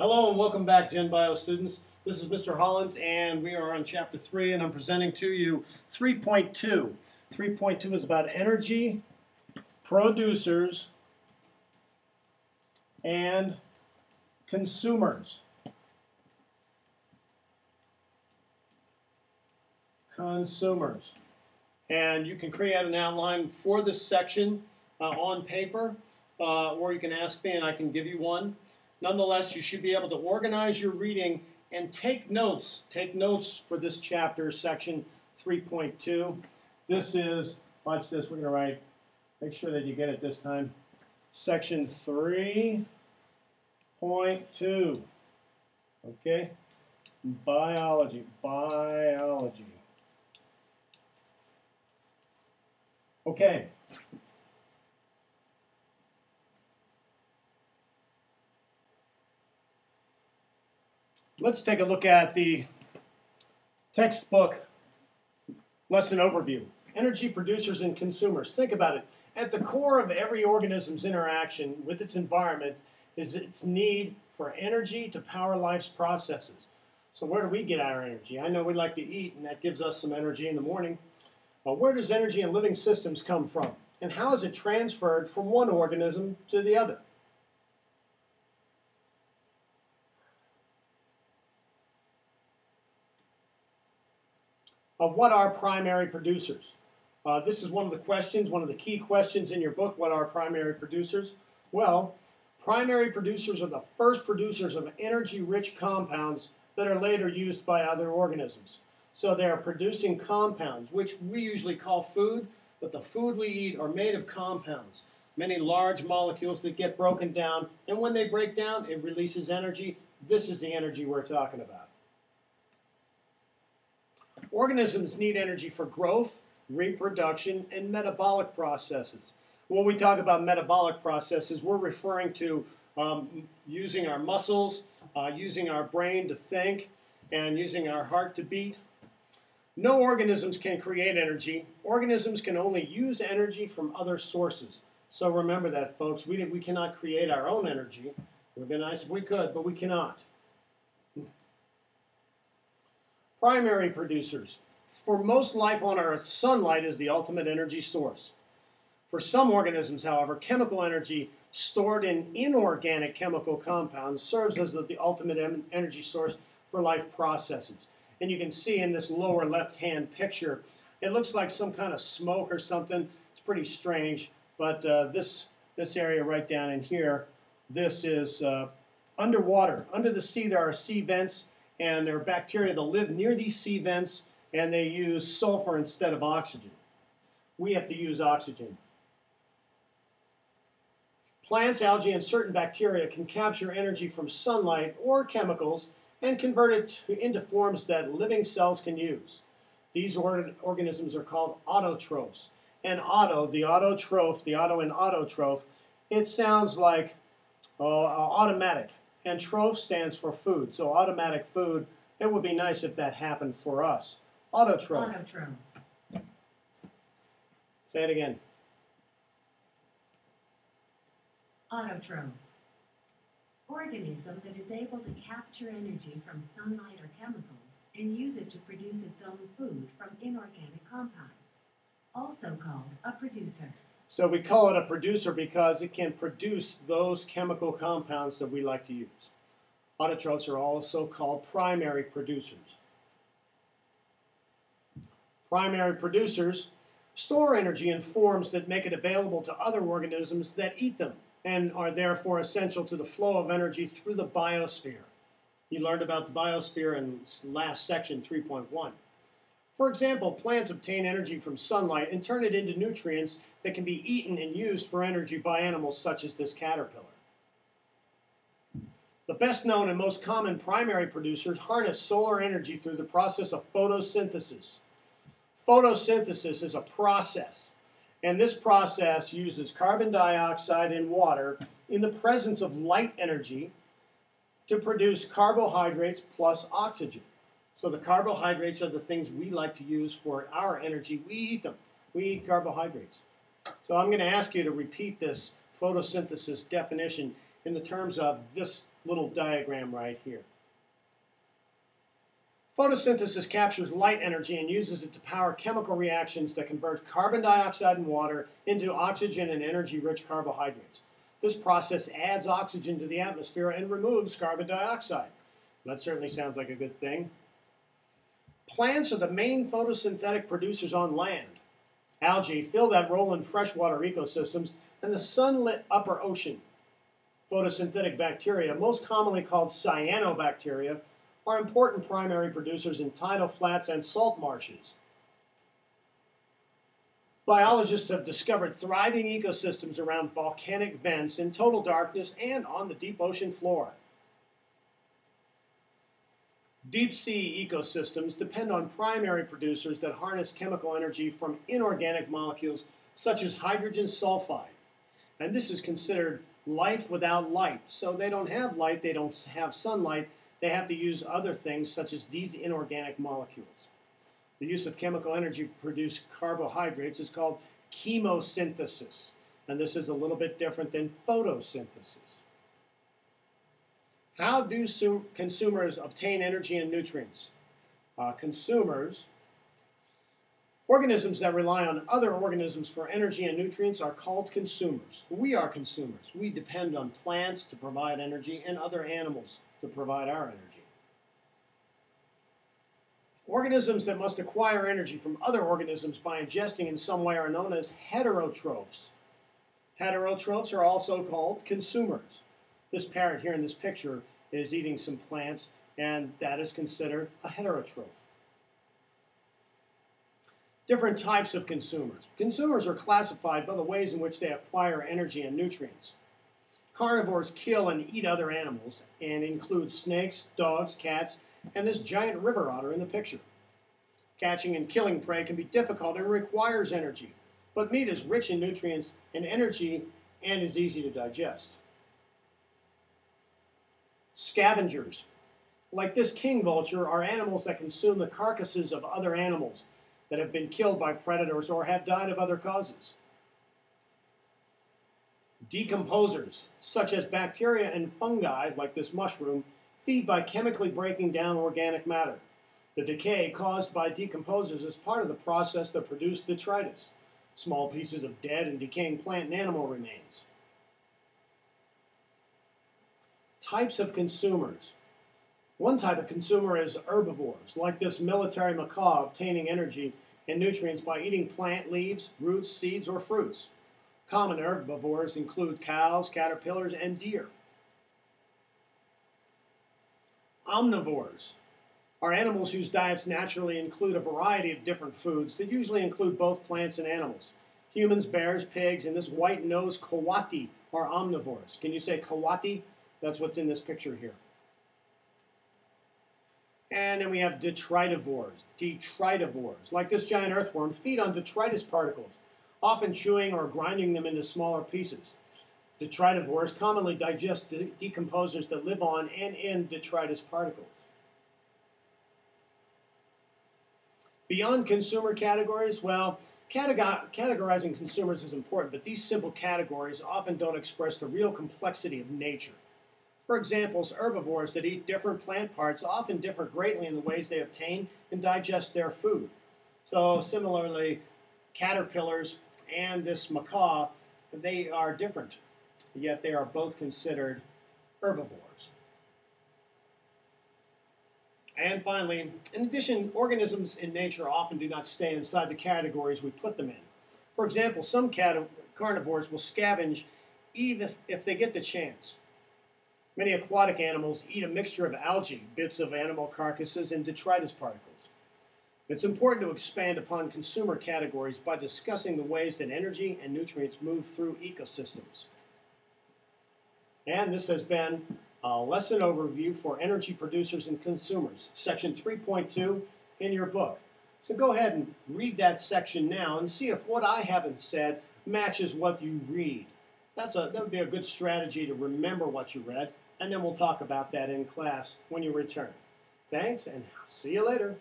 Hello and welcome back, Gen Bio students. This is Mr. Hollins and we are on chapter 3 and I'm presenting to you 3.2. 3.2 is about energy, producers, and consumers. Consumers. And you can create an outline for this section uh, on paper uh, or you can ask me and I can give you one. Nonetheless, you should be able to organize your reading and take notes. Take notes for this chapter, section 3.2. This is, watch this, we're going to write, make sure that you get it this time. Section 3.2. Okay? Biology. Biology. Okay. Let's take a look at the textbook lesson overview. Energy producers and consumers. Think about it. At the core of every organism's interaction with its environment is its need for energy to power life's processes. So where do we get our energy? I know we like to eat, and that gives us some energy in the morning. But where does energy in living systems come from? And how is it transferred from one organism to the other? Of what are primary producers? Uh, this is one of the questions, one of the key questions in your book, what are primary producers? Well, primary producers are the first producers of energy-rich compounds that are later used by other organisms. So they are producing compounds, which we usually call food, but the food we eat are made of compounds, many large molecules that get broken down, and when they break down, it releases energy. This is the energy we're talking about. Organisms need energy for growth, reproduction, and metabolic processes. When we talk about metabolic processes, we're referring to um, using our muscles, uh, using our brain to think, and using our heart to beat. No organisms can create energy. Organisms can only use energy from other sources. So remember that, folks. We, we cannot create our own energy. It would be nice if we could, but we cannot. Primary producers. For most life on Earth, sunlight is the ultimate energy source. For some organisms, however, chemical energy stored in inorganic chemical compounds serves as the ultimate energy source for life processes. And you can see in this lower left-hand picture, it looks like some kind of smoke or something. It's pretty strange, but uh, this, this area right down in here, this is uh, underwater. Under the sea, there are sea vents and there are bacteria that live near these sea vents, and they use sulfur instead of oxygen. We have to use oxygen. Plants, algae, and certain bacteria can capture energy from sunlight or chemicals and convert it to, into forms that living cells can use. These or organisms are called autotrophs. And auto, the autotroph, the auto and autotroph, it sounds like uh, automatic and troph stands for food. So automatic food, it would be nice if that happened for us. Autotroph. Autotroph. Say it again. Autotroph. Organism that is able to capture energy from sunlight or chemicals and use it to produce its own food from inorganic compounds, also called a producer. So we call it a producer because it can produce those chemical compounds that we like to use. Autotrophs are also called primary producers. Primary producers store energy in forms that make it available to other organisms that eat them and are therefore essential to the flow of energy through the biosphere. You learned about the biosphere in last section 3.1. For example, plants obtain energy from sunlight and turn it into nutrients that can be eaten and used for energy by animals such as this caterpillar. The best known and most common primary producers harness solar energy through the process of photosynthesis. Photosynthesis is a process, and this process uses carbon dioxide and water in the presence of light energy to produce carbohydrates plus oxygen. So the carbohydrates are the things we like to use for our energy. We eat them. We eat carbohydrates. So I'm going to ask you to repeat this photosynthesis definition in the terms of this little diagram right here. Photosynthesis captures light energy and uses it to power chemical reactions that convert carbon dioxide and water into oxygen and energy-rich carbohydrates. This process adds oxygen to the atmosphere and removes carbon dioxide. That certainly sounds like a good thing. Plants are the main photosynthetic producers on land. Algae fill that role in freshwater ecosystems and the sunlit upper ocean. Photosynthetic bacteria, most commonly called cyanobacteria, are important primary producers in tidal flats and salt marshes. Biologists have discovered thriving ecosystems around volcanic vents in total darkness and on the deep ocean floor. Deep sea ecosystems depend on primary producers that harness chemical energy from inorganic molecules such as hydrogen sulfide. And this is considered life without light. So they don't have light, they don't have sunlight, they have to use other things such as these inorganic molecules. The use of chemical energy to produce carbohydrates is called chemosynthesis. And this is a little bit different than photosynthesis. How do consumers obtain energy and nutrients? Uh, consumers, organisms that rely on other organisms for energy and nutrients are called consumers. We are consumers. We depend on plants to provide energy and other animals to provide our energy. Organisms that must acquire energy from other organisms by ingesting in some way are known as heterotrophs. Heterotrophs are also called consumers. This parrot here in this picture is eating some plants, and that is considered a heterotroph. Different types of consumers. Consumers are classified by the ways in which they acquire energy and nutrients. Carnivores kill and eat other animals and include snakes, dogs, cats, and this giant river otter in the picture. Catching and killing prey can be difficult and requires energy, but meat is rich in nutrients and energy and is easy to digest. Scavengers, like this king vulture, are animals that consume the carcasses of other animals that have been killed by predators or have died of other causes. Decomposers, such as bacteria and fungi, like this mushroom, feed by chemically breaking down organic matter. The decay caused by decomposers is part of the process that produce detritus, small pieces of dead and decaying plant and animal remains. Types of consumers. One type of consumer is herbivores, like this military macaw obtaining energy and nutrients by eating plant leaves, roots, seeds, or fruits. Common herbivores include cows, caterpillars, and deer. Omnivores are animals whose diets naturally include a variety of different foods that usually include both plants and animals. Humans, bears, pigs, and this white-nosed coati are omnivores. Can you say coati? That's what's in this picture here. And then we have detritivores, detritivores, like this giant earthworm, feed on detritus particles, often chewing or grinding them into smaller pieces. Detritivores commonly digest de decomposers that live on and in detritus particles. Beyond consumer categories, well, categorizing consumers is important, but these simple categories often don't express the real complexity of nature. For example, herbivores that eat different plant parts often differ greatly in the ways they obtain and digest their food. So similarly, caterpillars and this macaw, they are different, yet they are both considered herbivores. And finally, in addition, organisms in nature often do not stay inside the categories we put them in. For example, some carnivores will scavenge even if they get the chance. Many aquatic animals eat a mixture of algae, bits of animal carcasses, and detritus particles. It's important to expand upon consumer categories by discussing the ways that energy and nutrients move through ecosystems. And this has been a lesson overview for energy producers and consumers, section 3.2 in your book. So go ahead and read that section now and see if what I haven't said matches what you read. That's a, that would be a good strategy to remember what you read, and then we'll talk about that in class when you return. Thanks, and see you later.